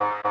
you